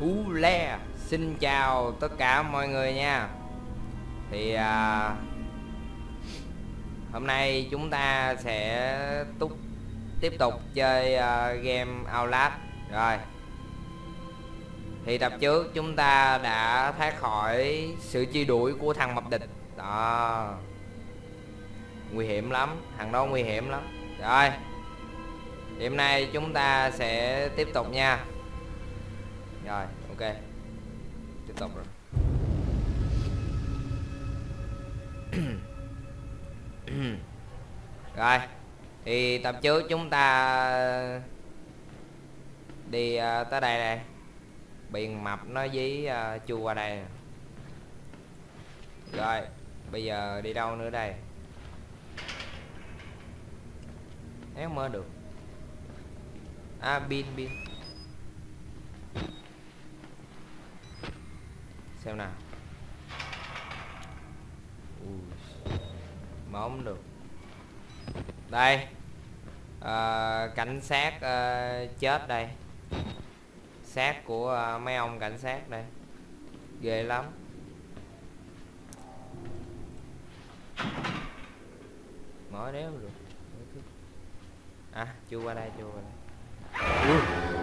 hú le xin chào tất cả mọi người nha. Thì à, hôm nay chúng ta sẽ túc tiếp tục chơi à, game Outlast. Rồi. Thì tập trước chúng ta đã thoát khỏi sự truy đuổi của thằng mập địch. Đó. Nguy hiểm lắm thằng đó nguy hiểm lắm. Rồi. Hôm nay chúng ta sẽ tiếp tục nha. Rồi ok. Tiếp tục rồi. Rồi Thì tập trước chúng ta Đi uh, tới đây đây Biển mập nó dí uh, ờ, chu qua đây. Rồi Bây giờ đi đâu nữa đây? Nếu mơ được. À pin pin. Xem nào. Ui. Không được. Đây. À, Cảnh sát à, chết đây. Xác của à, mấy ông cảnh sát đây. Ghê lắm. Mở đéo được. À chưa qua đây chưa qua đây. Ui.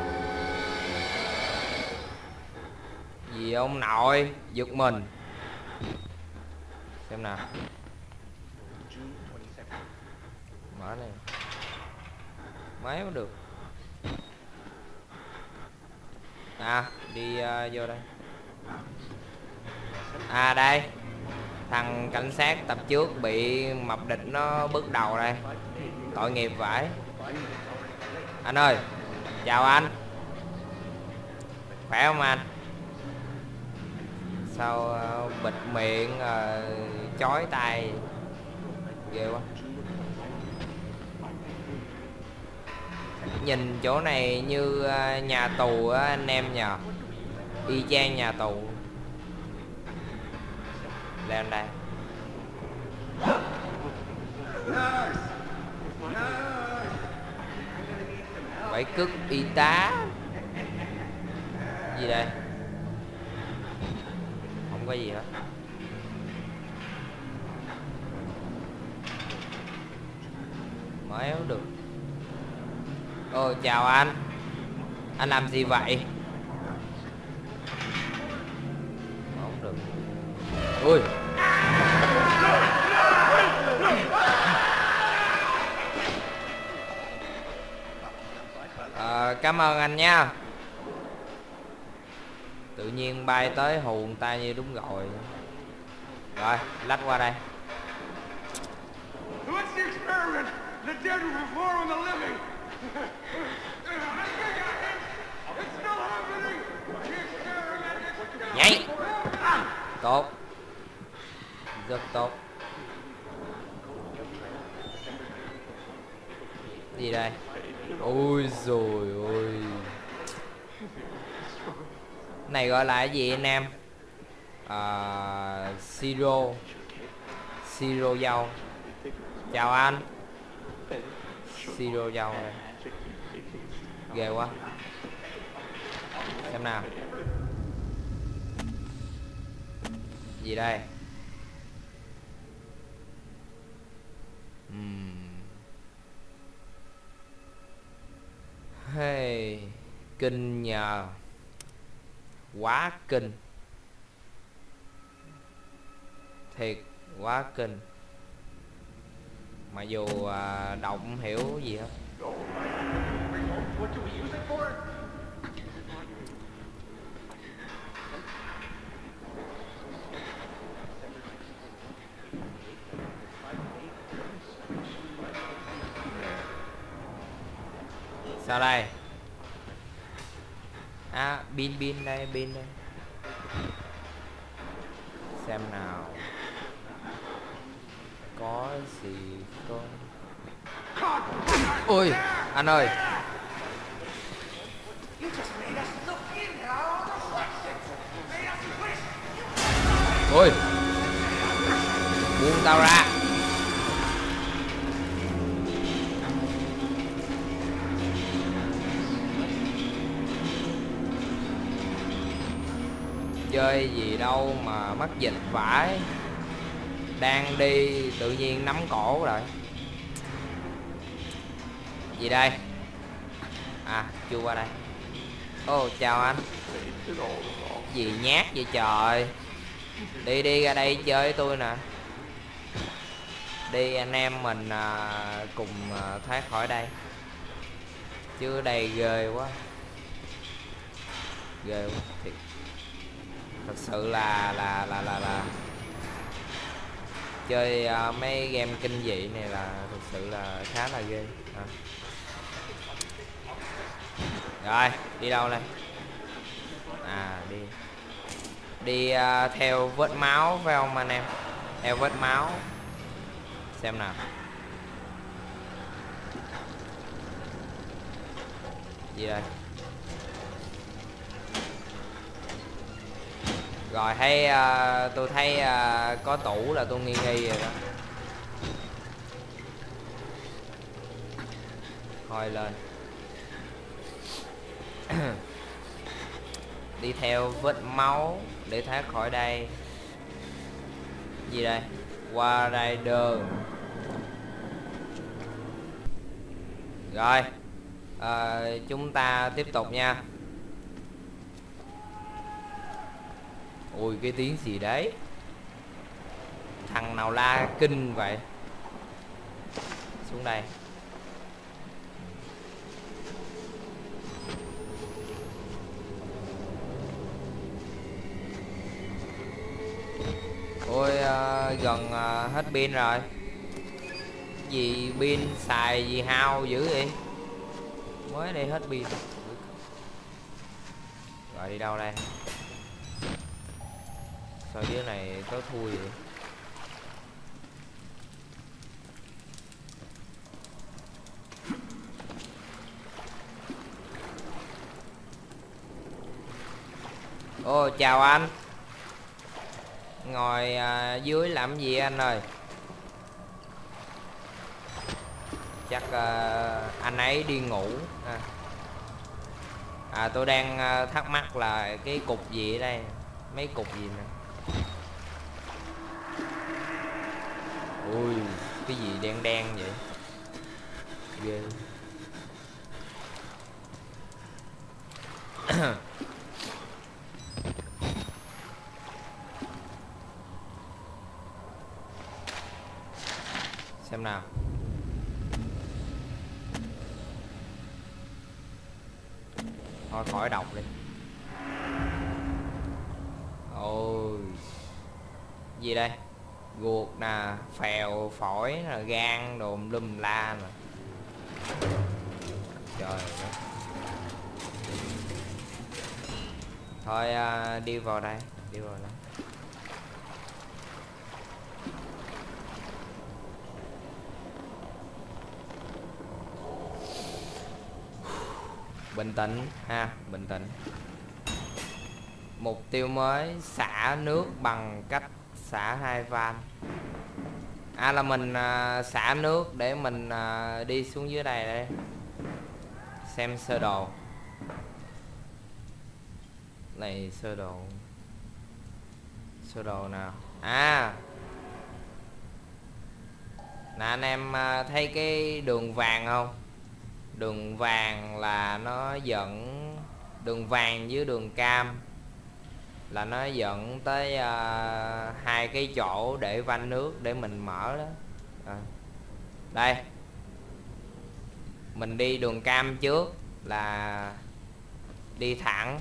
Gì ông nội? Giật mình. Xem nào. Mở này. Máy mới được. À đi uh, vô đây. À đây. Thằng cảnh sát tập trước bị mập địch nó bước đầu đây. Tội nghiệp vãi anh ơi chào anh. Khỏe không anh? Sao ờ, bịt miệng ờ, chói tay. Ghê quá. Nhìn chỗ này như ờ, nhà tù á anh em nhờ. Y chang nhà tù. Lên đây. Phải cức y tá. Gì đây? Không có gì hết. Mở éo được. Ồ chào anh. Anh làm gì vậy? Không được. Ui. À, cảm ơn anh nha nhiên bay tới hù người ta như đúng rồi. Rồi lách qua đây. Nhảy. tốt. Rất tốt. Gì đây. Ôi rồi ôi này gọi là cái gì anh em? À, siro siro dâu chào anh. Siro dâu đây ghê quá. Xem nào. Gì đây? Ừm. hey kinh nhờ quá kinh. Thiệt quá kinh. Mà dù à, đọc không hiểu gì hết. Sao đây? À pin pin đây pin đây. Xem nào. Có gì không? Ôi, anh ơi. Ôi. Buông tao ra. Chơi gì đâu mà mắc dịch vãi. Đang đi tự nhiên nắm cổ rồi gì đây? À chưa qua đây. Ô chào anh. Gì nhát vậy trời? Đi đi ra đây chơi với tôi nè. Đi anh em mình à, cùng à, thoát khỏi đây. Chứ đây ghê quá. Ghê quá thiệt thật sự là là là là là. Chơi uh, mấy game kinh dị này là thực sự là khá là ghê. À. rồi đi đâu đây? À đi. Đi uh, theo vết máu phải không anh em? Theo vết máu. Xem nào. Gì đây? Rồi thấy uh, à, tôi thấy uh, có tủ là tôi nghi nghi rồi đó. Thôi lên. Đi theo vết máu để thoát khỏi đây. Gì đây? Qua rider rồi à, chúng ta tiếp tục nha. Ui cái tiếng gì đấy? Thằng nào la kinh vậy? Xuống đây. Ôi uh, gần uh, hết pin rồi. Gì pin xài gì hao dữ vậy? Mới đây hết pin. Rồi đi đâu đây? Sao dưới này có thui vậy? Ô chào anh. Ngồi à, dưới làm gì anh ơi? Chắc à, anh ấy đi ngủ. À. à tôi đang à, thắc mắc là cái cục gì ở đây? Mấy cục gì nè? Ui cái gì đen đen vậy? Ghê. Xem nào. Thôi, khỏi đọc đi. Ôi. Gì đây? Ruột nè phèo phổi nè gan đồ lum la nè. Trời ơi thôi uh, đi vào đây đi vào đây. Bình tĩnh ha bình tĩnh. Mục tiêu mới xả nước bằng cách xả hai van. À là mình à, xả nước để mình à, đi xuống dưới này đây. Xem sơ đồ. Này sơ đồ. Sơ đồ nào? À. Nè anh em à, thấy cái đường vàng không? Đường vàng là nó dẫn đường vàng với đường cam là nó dẫn tới uh, hai cái chỗ để van nước để mình mở đó. À. đây. Mình đi đường cam trước là đi thẳng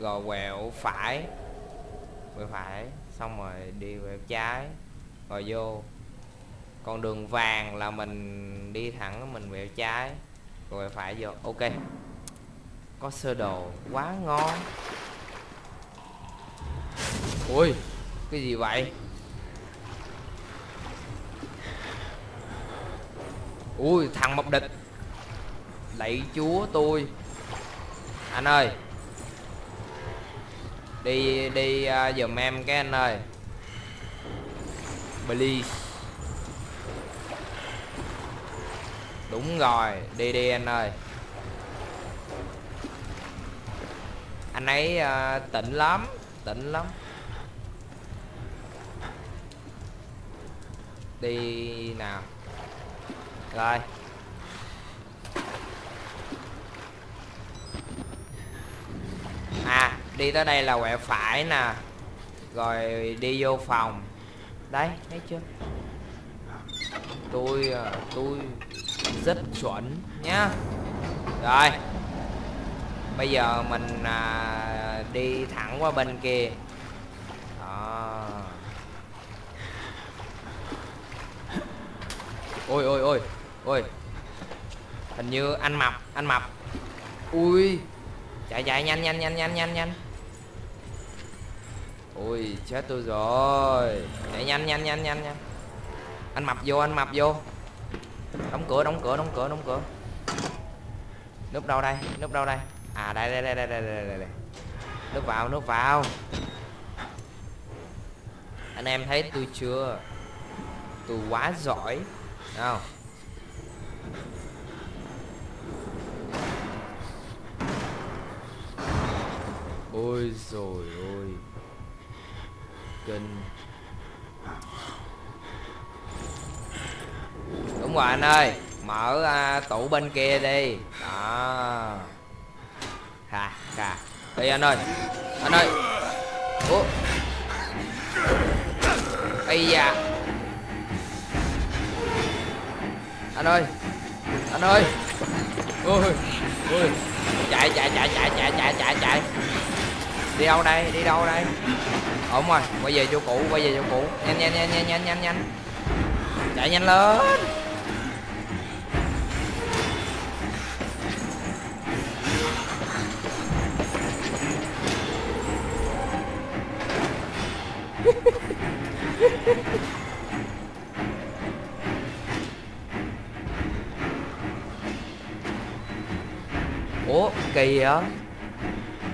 rồi quẹo phải quẹo phải xong rồi đi quẹo trái rồi vô. Còn đường vàng là mình đi thẳng mình quẹo trái rồi phải vô. Ok. Có sơ đồ quá ngon ui cái gì vậy? Ui thằng mập địch. Lạy chúa tôi. Anh ơi. Đi đi uh, giùm em cái anh ơi. Please. Đúng rồi đi đi anh ơi. Anh ấy uh, tỉnh lắm tỉnh lắm. Đi nào. Rồi. À đi tới đây là quẹo phải nè. Rồi đi vô phòng. Đấy, thấy chưa? Tôi à, tôi rất chuẩn nhá. Rồi bây giờ mình à, đi thẳng qua bên kia. Đó. Ôi ôi ôi ôi. Hình như anh mập anh mập. Ui. Chạy chạy nhanh nhanh nhanh nhanh nhanh nhanh. Ui chết tôi rồi. Chạy nhanh nhanh nhanh nhanh nhanh. Anh mập vô anh mập vô. Đóng cửa đóng cửa đóng cửa đóng cửa. Núp đâu đây núp đâu đây? À đây đây đây đây đây đây, đây, nước vào nước vào. Anh em thấy tôi chưa? Tôi quá giỏi. Nào, không ôi rồi ôi. Kinh. Đúng rồi anh ơi mở à, tủ bên kia đi. Đó. Khà, khà Đây anh ơi. Anh ơi. Ủa? Ây da. Anh ơi. Anh ơi. Ôi Ôi. Chạy chạy chạy chạy chạy chạy chạy chạy. Đi đâu đây? Đi đâu đây? Ổn rồi. Quay về chỗ cũ quay về chỗ cũ. Nhanh nhanh nhanh nhanh nhanh nhanh. Chạy nhanh lên. Kỳ vậy?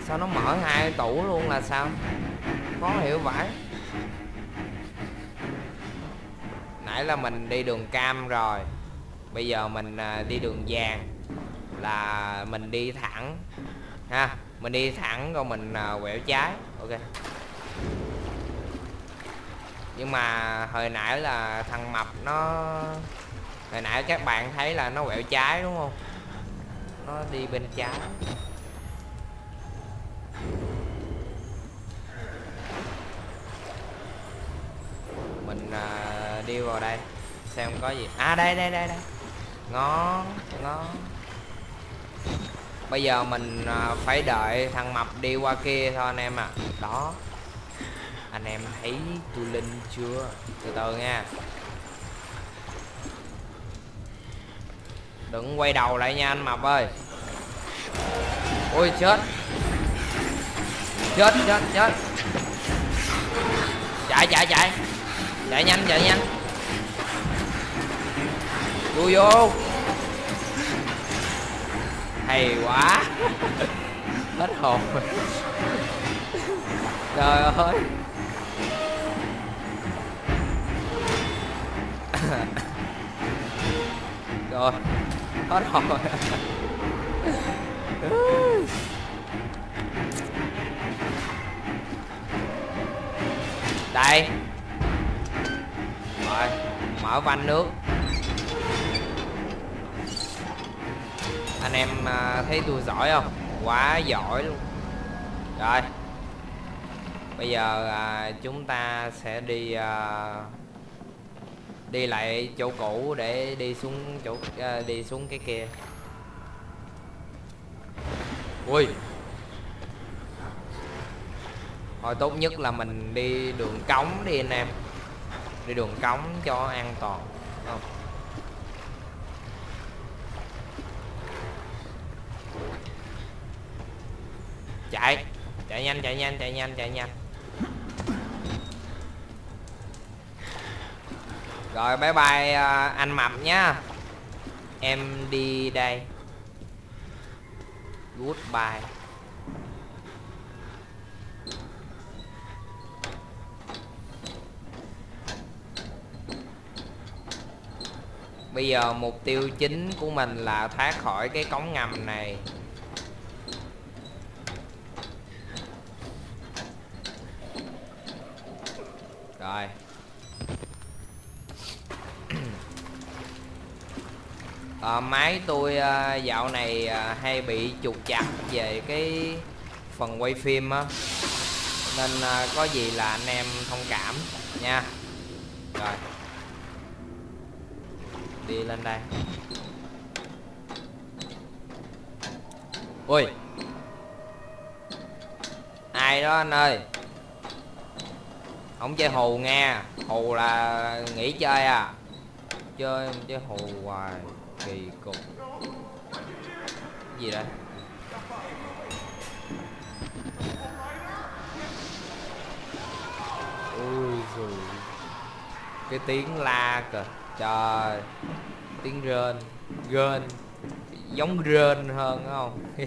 Sao nó mở hai tủ luôn là sao? Khó hiểu vãi. Nãy là mình đi đường cam rồi. Bây giờ mình à, đi đường vàng là mình đi thẳng, ha? Mình đi thẳng rồi mình à, quẹo trái. Ok. Nhưng mà hồi nãy là thằng mập nó, hồi nãy các bạn thấy là nó quẹo trái, đúng không? Nó đi bên trái. Mình uh, đi vào đây xem có gì. À đây đây đây đây. Ngon ngon. Bây giờ mình uh, phải đợi thằng mập đi qua kia thôi anh em à đó. Anh em thấy tôi linh chưa? Từ từ nha. Đừng quay đầu lại nha anh mập ơi. Ôi, chết. Chết chết chết. Chạy chạy chạy. Chạy nhanh chạy nhanh. Vô vô. Hay quá. Hết hồn trời ơi. Rồi hết rồi. Đây. Rồi mở van nước. Anh em à, thấy tôi giỏi không? Quá giỏi luôn. Rồi. Bây giờ à, chúng ta sẽ đi à, đi lại chỗ cũ để đi xuống chỗ uh, đi xuống cái kia. Ui. Thôi tốt nhất là mình đi đường cống đi anh em. Đi đường cống cho an toàn. Không. Chạy. Chạy nhanh chạy nhanh chạy nhanh chạy nhanh. Rồi, bye bye ờ, anh mập nhá. Em đi đây. Goodbye. Bây giờ mục tiêu chính của mình là thoát khỏi cái cống ngầm này. Rồi. À, máy tôi à, dạo này à, hay bị trục chặt về cái phần quay phim á. Nên à, có gì là anh em thông cảm nha. Rồi. Đi lên đây. Ui. Ai đó anh ơi? Không chơi hù nghe. Hù là nghỉ chơi à? Chơi chơi hù hoài kỳ cục. Gì đây? Ui rồi cái tiếng la kìa. Trời. Tiếng rên. Rên. Giống rên hơn, không?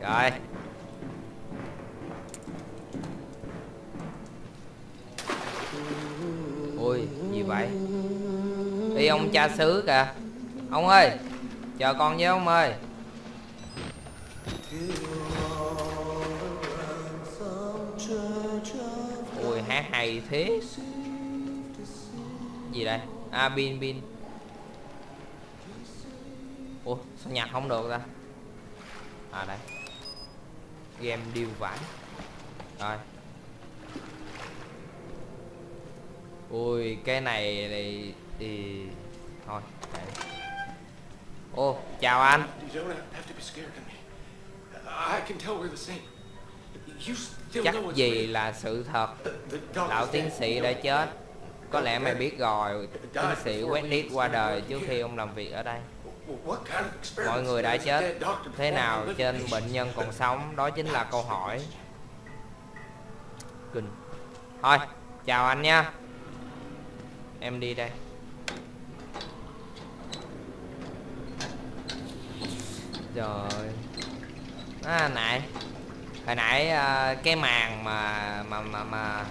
Rồi. Đi ông cha xứ kìa. Ông ơi, chờ con với ông ơi. Ui hát hay thế. Gì đây? À pin pin. Ủa, sao nhạc không được ta? À đây. Game điêu vãi. Rồi. Ui, cái này thì thì thôi đi. ô chào anh. Chắc gì là sự thật. Lão tiến sĩ đã chết. Có lẽ mày biết rồi. Tiến sĩ Westnit qua đời trước khi ông làm việc ở đây. Mọi người đã chết. thế nào trên bệnh nhân còn sống? Đó chính là câu hỏi. Kinh. Thôi chào anh nha. Em đi đây rồi à nãy. Hồi nãy à, cái màn mà mà mà mà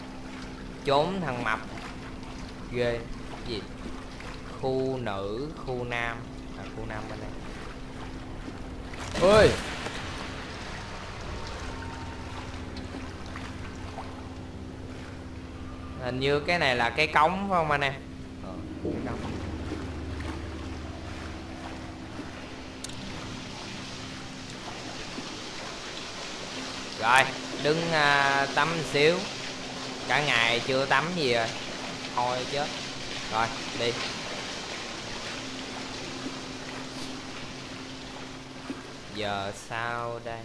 trốn thằng mập. Ghê. Gì? Khu nữ khu nam. À khu nam bên đây. Ơi hình như cái này là cái cống phải không anh em? Ờ, cái cống. Rồi đứng à, tắm xíu. Cả ngày chưa tắm gì rồi. Thôi chết rồi đi. Giờ sao đây?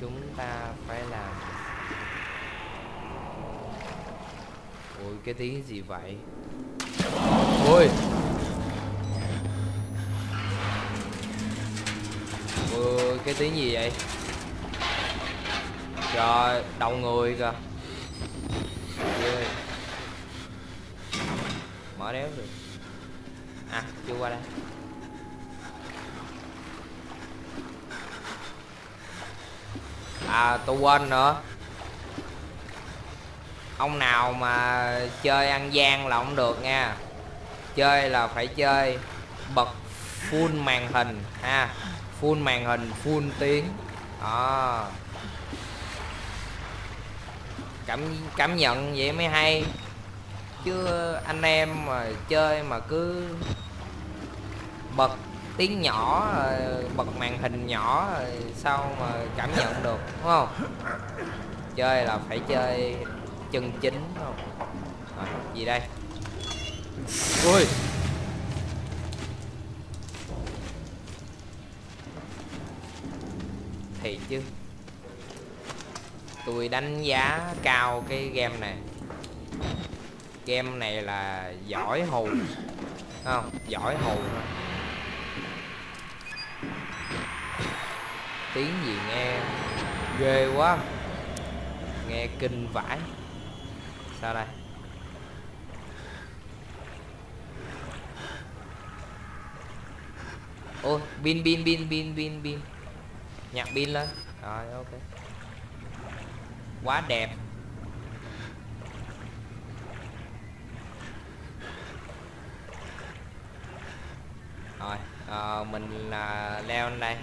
Chúng ta phải làm ôi cái tiếng gì vậy? Ôi ôi cái tiếng gì vậy? Trời, đầu người kìa. Mở đéo được. À chưa qua đây. À tôi quên nữa. Ông nào mà chơi ăn gian là không được nha. Chơi là phải chơi bật full màn hình, ha. Full màn hình, full tiếng. Đó cảm cảm nhận vậy mới hay. Chứ anh em mà chơi mà cứ bật tiếng nhỏ rồi bật màn hình nhỏ rồi sao mà cảm nhận được đúng không? Chơi là phải chơi chân chính đúng không? Rồi, gì đây? Ui. Thiệt chứ tôi đánh giá cao cái game này. Game này là giỏi hù. Không? Giỏi hù. Tiếng gì nghe ghê quá. Nghe kinh vãi. Sao đây? Ôi pin pin pin pin pin pin nhặt pin lên. Rồi, ok quá đẹp. Rồi à, mình là leo lên đây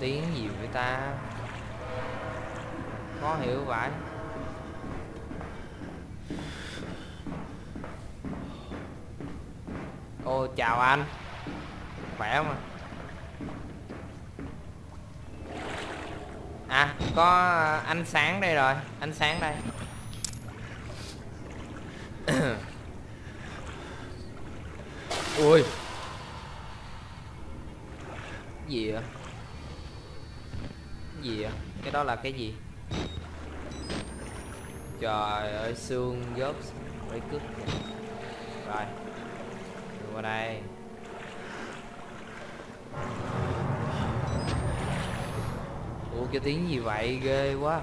tiếng gì vậy ta? Khó hiểu vậy ô, chào anh. Khỏe mà. À có à, ánh sáng đây rồi, ánh sáng đây. Ui. Gì vậy? gì vậy? cái đó là cái gì? Trời ơi, xương gớp lấy cướp. Rồi qua đây. Ủa cái tiếng gì vậy? Ghê quá.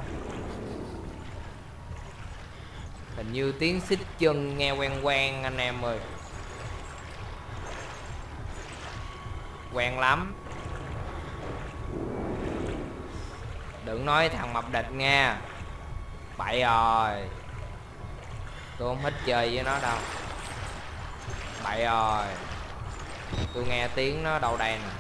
Hình như tiếng xích chân nghe quen quen anh em ơi. Quen lắm. Đừng nói thằng mập địch nghe, bậy rồi. Tôi không thích chơi với nó đâu chạy rồi tôi nghe tiếng nó đâu đây nè à.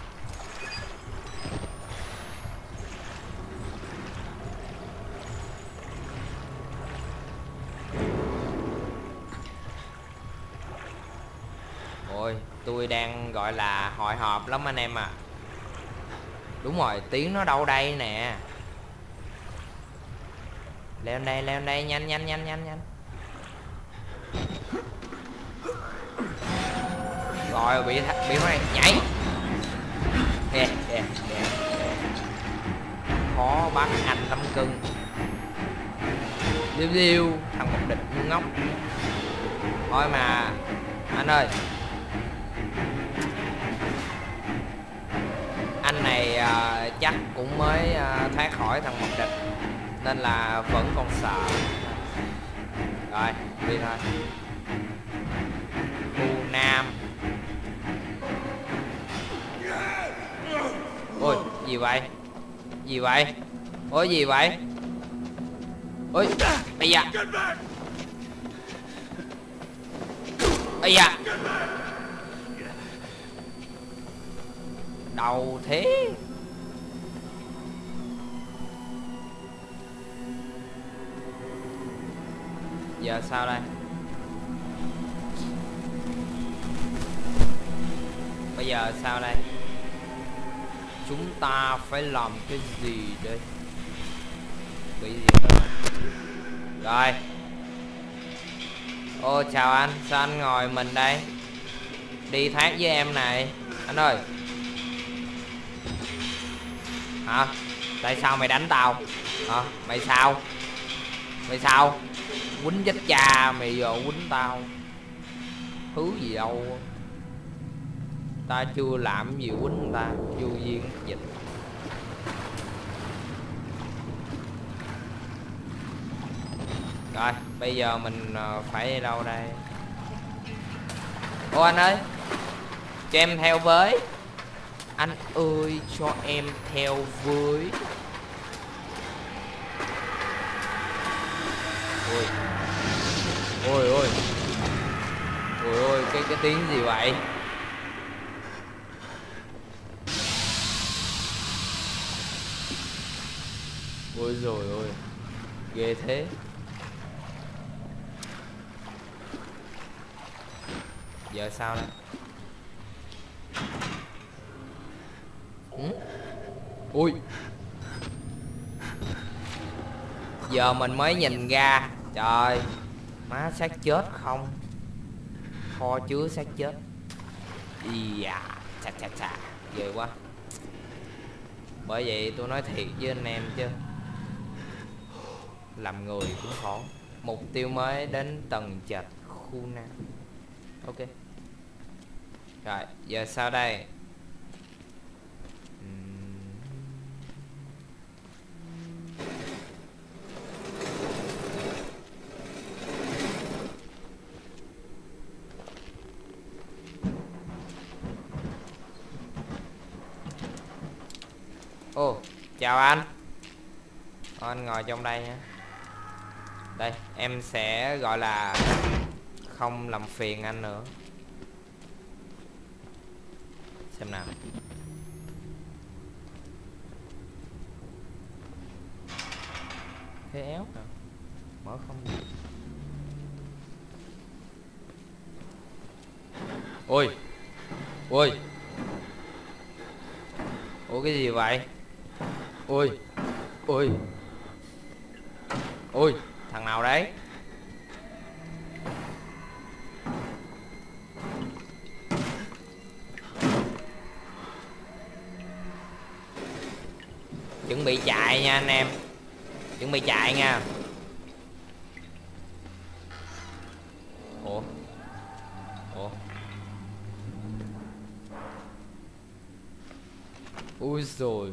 ôi, tôi đang, gọi là, hội họp lắm anh em à đúng rồi, tiếng nó đâu đây nè. Leo đây leo đây, nhanh nhanh nhanh nhanh nhanh. Rồi bị bị này nhảy. Yeah, yeah, yeah, yeah. khó bắt anh lắm cưng. Liêu liêu thằng một địch ngốc. Thôi mà anh ơi. Anh này uh, chắc cũng mới uh, thoát khỏi thằng mộc địch. Nên là vẫn còn sợ. Rồi đi thôi. Gì vậy? Gì vậy? Ôi gì vậy? Ôi ây da. Ây da. Đầu thế. Giờ sao đây? Bây giờ sao đây? Chúng ta phải làm cái gì đây? Cái gì đó? Rồi. Ô, chào anh, sao anh ngồi mình đây? Đi thác với em này. Anh ơi. Hả? Tại sao mày đánh tao? Hả? Mày sao? Mày sao? Quýnh chết cha mày giờ quýnh tao. Thứ gì đâu ta chưa làm gì quýnh người ta, vô duyên dịch. Rồi, bây giờ mình ờ, phải đi đâu đây? Ô anh ơi, cho em theo với. Anh ơi, cho em theo với. Ôi. Ôi ôi. Ôi ôi, cái cái tiếng gì vậy? Ôi rồi ôi, ghê thế. Giờ sao đây ừ? ui. Giờ mình mới nhìn ra. Trời, má xác chết không? Kho chứa xác chết. Dạ chà chà chà, ghê quá. Bởi vậy tôi nói thiệt với anh em chứ làm người cũng khó. mục tiêu mới đến tầng trệt khu nam ok. Rồi giờ sau đây. Ồ, oh, chào anh. Anh ngồi trong đây nha em sẽ, gọi là, không làm phiền anh nữa. Xem nào. Thế éo mở không ôi ôi. Ủa, cái gì vậy? Ôi ôi. Ôi thằng nào đấy? Chuẩn bị chạy nha anh em. Chuẩn bị chạy nha. Ủa? Ủa? Ui rồi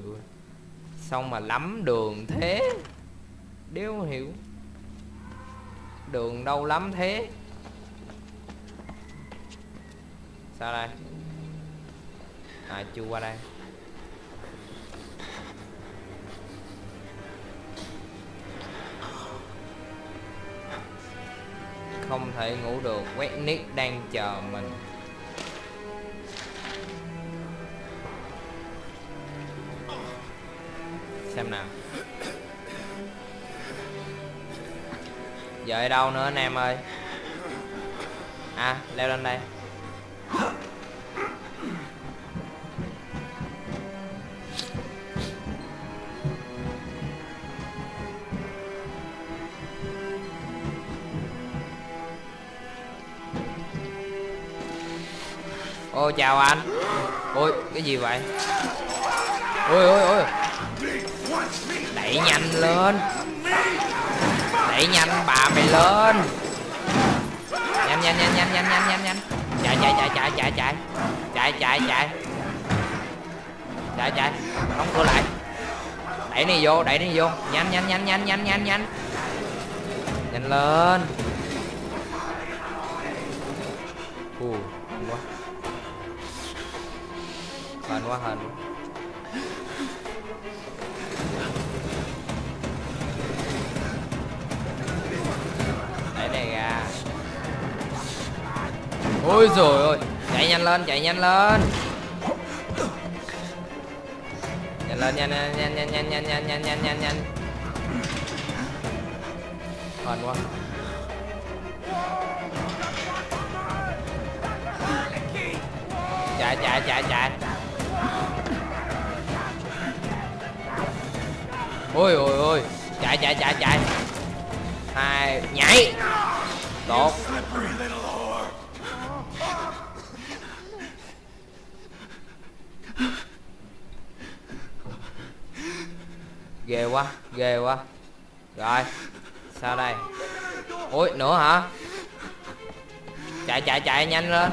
xong mà lắm đường thế? Đéo hiểu đường đâu lắm thế. Sao đây? À chưa qua đây. Không thể ngủ được, quét nick đang chờ mình. Xem nào. Giờ ở đâu nữa anh em ơi? À leo lên đây. Ô, chào anh. Ôi, cái gì vậy? Ôi ôi ôi. Đẩy nhanh lên. Đẩy nhanh bà mày lên. Nhanh nhanh nhanh nhanh nhanh nhanh nhanh nhanh. Chạy chạy chạy chạy chạy chạy. Chạy chạy chạy. Chạy chạy. Đóng cửa lại. Đẩy này vô đẩy này vô. Nhanh nhanh nhanh nhanh nhanh nhanh nhanh. Nhanh lên. Ui, quá. Hên quá hên quá. Ôi rồi ôi chạy nhanh lên, chạy nhanh lên. Nhanh lên, nhanh nhanh nhanh nhanh nhanh nhanh nhanh nhanh nhanh nhanh. Nhanh hên quá. Chạy chạy chạy chạy. Ôi ôi ôi. Chạy chạy chạy chạy. Hai, nhảy. Tốt. Ghê quá ghê quá. Rồi, sao đây? Ôi nữa hả? Chạy chạy chạy nhanh lên.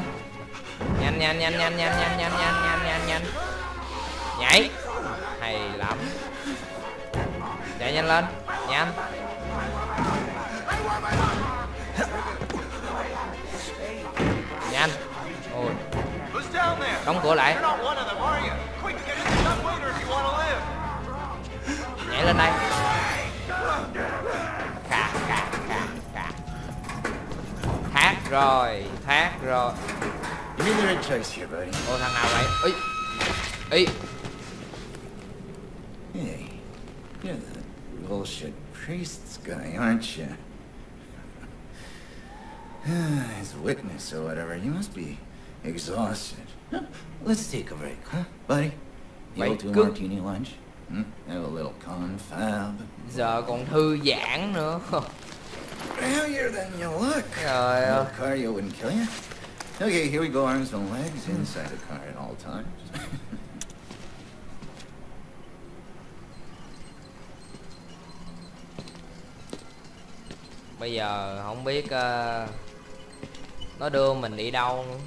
Nhanh nhanh nhanh nhanh nhanh nhanh nhanh nhanh nhanh nhanh nhanh. Nhảy. Hay lắm. Chạy nhanh lên. Nhanh. Nhanh. Ôi. Đóng cửa lại. Nhảy lên đây khà khà khà khà thác rồi thác rồi You made the right choice here, buddy. ô thằng nào vậy ý ý Hey, you're the bullshit priest's guy, aren't you? As a witness or whatever, you must be exhausted. Let's take a break, huh, buddy? You Wait, go to a martini lunch? Hmm? Have a little confab. giờ còn thư giãn nữa Heavier than you look. trời ơi cardio wouldn't kill you. Okay, here we go, arms and legs inside the car at all times. bây giờ không biết ờ, nó đưa mình đi đâu nữa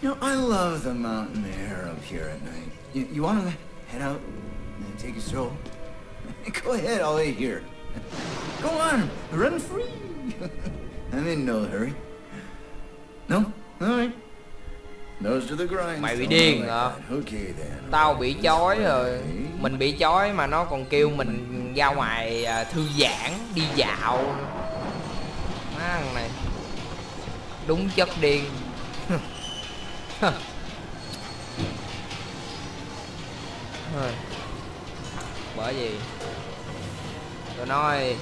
You know, I love the mountain air up here at night. You, you want to head out and take a stroll? Go ahead, I'll wait here. Go on, run free. I'm in no hurry. No? All right. Nose to the grind. Mày bị điên hả? Okay tao bị chói rồi mình bị chói mà nó còn kêu mình ra ngoài à, thư giãn đi dạo má thằng này đúng chất điên bởi vì tôi nói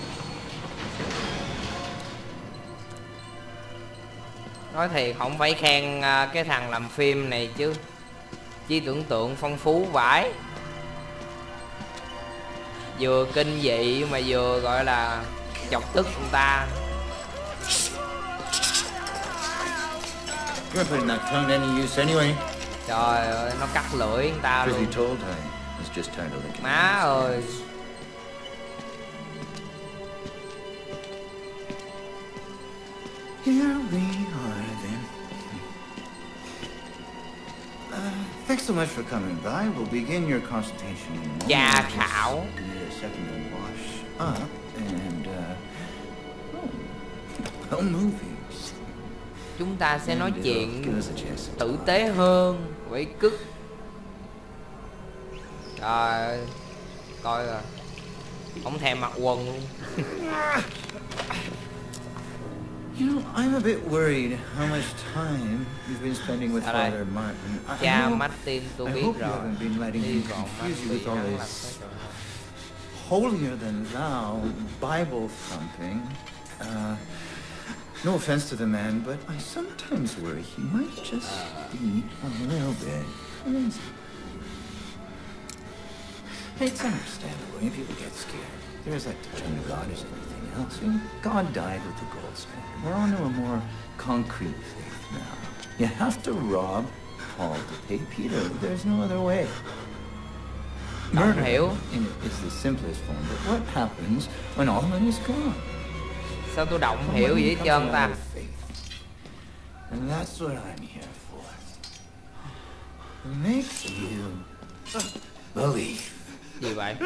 nói thì không phải khen à, cái thằng làm phim này chứ. Chi tưởng tượng phong phú vãi. Vừa kinh dị mà vừa gọi là chọc tức người ta. You're putting that tongue any use anyway. trời ơi nó cắt lưỡi người ta luôn be told, I was just tired of licking. má ơi Here we are then. Uh, thanks so much for coming by. We'll begin your consultation in a moment. Gia Just. Need a second to wash up and uh, oh, well, movies. Chúng ta sẽ nói chuyện tử tế hơn vậy cứt trời ơi coi rồi không thèm mặc quần luôn You know, I'm a bit worried how much time you've been spending with. Father Martin. I, cha I hope, Martin tôi I biết rồi haven't been letting him confuse you with all this holier than thou Bible thumping. Uh, no offense to the man, but I sometimes worry he might just be a little bit crazy. It's understandable when people get scared. There's that on God as anything else. You know, God died with the gold standard. We're on to a more concrete faith now. You have to rob Paul to pay Peter. There's no other way. Don't hiểu. in it is the simplest form, but what happens when all the money's gone? Sao tôi động hiểu gì hết trơn ta? Gì vậy?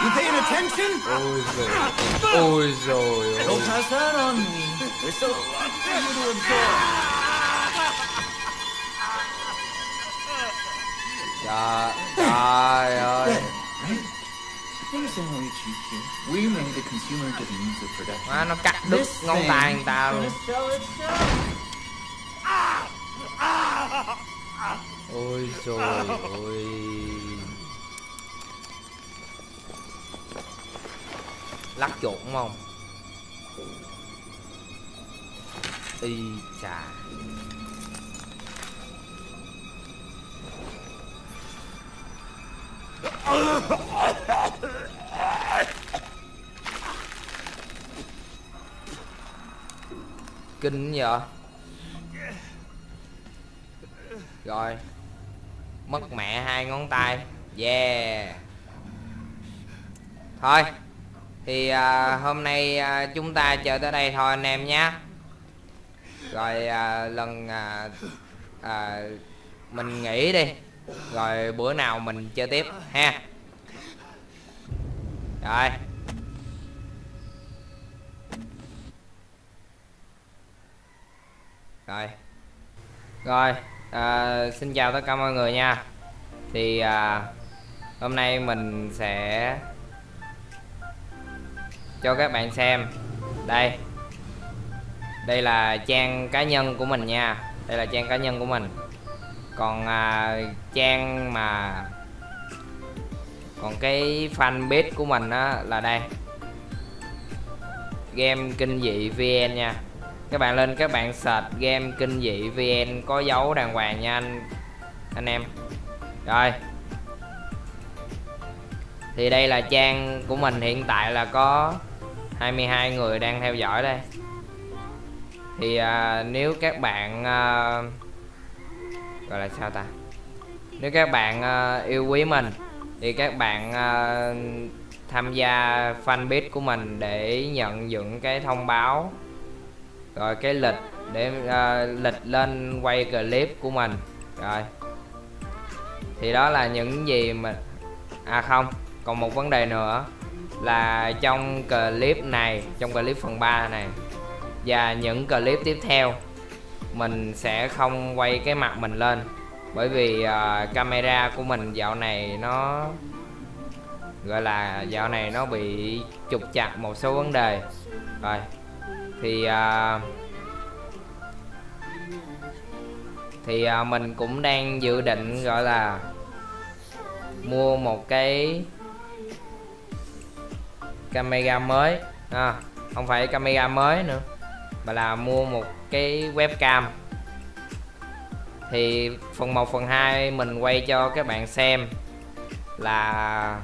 You paying attention? ôi rồi ôi rồi Don't pass that on me. There's a lot for you to absorb. trời trời ơi má nó cắt đứt ngón tay người ta luôn? Ôi trời ơi. Lắc chuột đúng không? Y chà kinh vậy rồi. Mất mẹ hai ngón tay. Yeah. Thôi. Thì à, hôm nay à, chúng ta chờ tới đây thôi anh em nhé. Rồi à, lần à, à, mình nghỉ đi rồi bữa nào mình chơi tiếp ha. Rồi. Rồi. Rồi à, xin chào tất cả mọi người nha. Thì à, hôm nay mình sẽ cho các bạn xem. Đây. Đây là trang cá nhân của mình nha. Đây là trang cá nhân của mình còn à, trang mà còn cái fanpage của mình á là đây. Game kinh dị vn nha. Các bạn lên các bạn search game kinh dị vn có dấu đàng hoàng nha anh anh em. Rồi. Thì đây là trang của mình hiện tại là có 22 người đang theo dõi đây. Thì à, nếu các bạn à, gọi là sao ta? Nếu các bạn uh, yêu quý mình thì các bạn uh, tham gia fanpage của mình để nhận những cái thông báo rồi cái lịch để uh, lịch lên quay clip của mình. Rồi. Thì đó là những gì mà à không còn một vấn đề nữa là trong clip này trong clip phần 3 này và những clip tiếp theo mình sẽ không quay cái mặt mình lên. Bởi vì uh, camera của mình dạo này nó gọi là dạo này nó bị trục chặt một số vấn đề. Rồi thì uh, thì uh, mình cũng đang dự định gọi là mua một cái camera mới. À, không phải camera mới nữa mà là mua một cái webcam. Thì phần 1 phần 2 mình quay cho các bạn xem là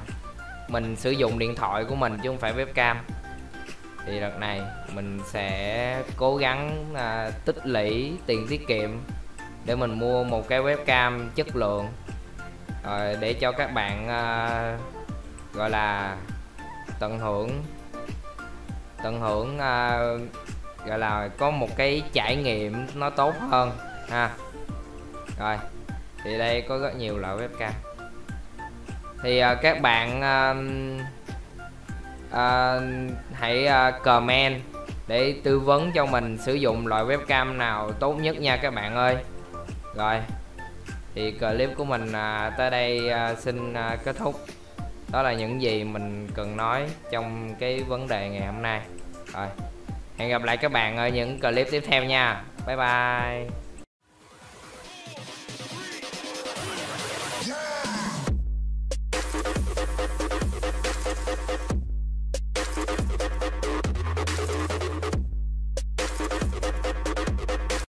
mình sử dụng điện thoại của mình chứ không phải webcam. Thì đợt này mình sẽ cố gắng à, tích lũy tiền tiết kiệm để mình mua một cái webcam chất lượng rồi để cho các bạn à, gọi là tận hưởng tận hưởng à, gọi là có một cái trải nghiệm nó tốt hơn ha. Rồi thì đây có rất nhiều loại webcam. Thì uh, các bạn uh, uh, hãy uh, comment để tư vấn cho mình sử dụng loại webcam nào tốt nhất nha các bạn ơi. Rồi thì clip của mình uh, tới đây uh, xin uh, kết thúc. Đó là những gì mình cần nói trong cái vấn đề ngày hôm nay. Rồi hẹn gặp lại các bạn ở những clip tiếp theo nha. Bye bye.